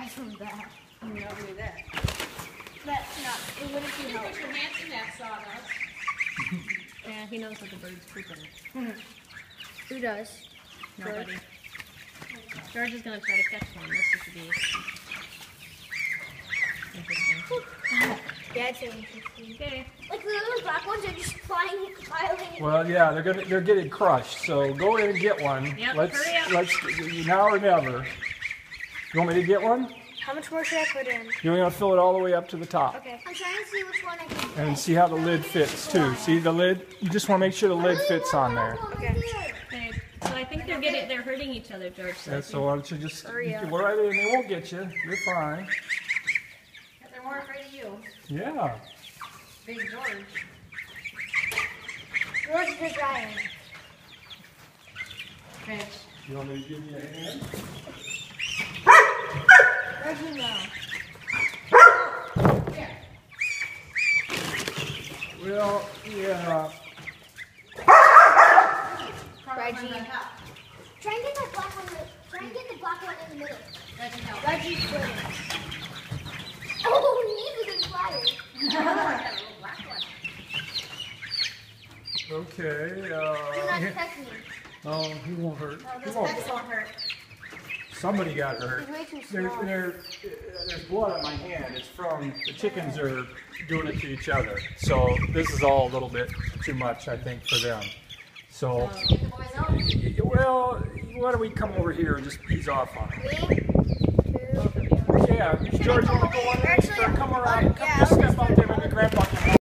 from that. You know, look at that. That's not. It wouldn't be You helpful. put your hands in that sawdust. Yeah, he knows what the bird's pooping in. Mm-hmm. Who does? Nobody. George is gonna try to catch one. This should be interesting. Yeah, it's interesting. Okay. Like the little black ones are just flying, piling. Well, yeah, they're gonna they're getting crushed. So go in and get one. Yep, let's hurry up. let's now or never. You want me to get one? How much more should I put in? You're gonna fill it all the way up to the top. Okay. I'm trying to see which one I can. And see how the lid fits too. See the lid? You just want to make sure the lid fits on there. Okay. Okay. So I think they're getting they're hurting each other, George. So Yeah, so why don't you just Hurry up. go right in? They won't get you. You're fine. They're more afraid of you. Yeah. Big George. George is Ryan. Okay. You want me to give you a hand? Reggie, no. Here. Well, yeah. Reggie. one on top. Try and get the black one. Try and get the black one in the middle. Reggie, help. Reggie's good. Oh, he's a good flyer. That little black one. Okay. Do Uh, not here- touch me. no, he won't hurt. No, He won't. won't hurt. Somebody got hurt. He's way too There, there, there's blood on my hand. It's from the chickens are doing it to each other. So this is all a little bit too much, I think, for them. So, Get the boys out. well, why don't we come over here and just ease off on it? Yeah, George, you want to go on there? Come around. um, Come, yeah,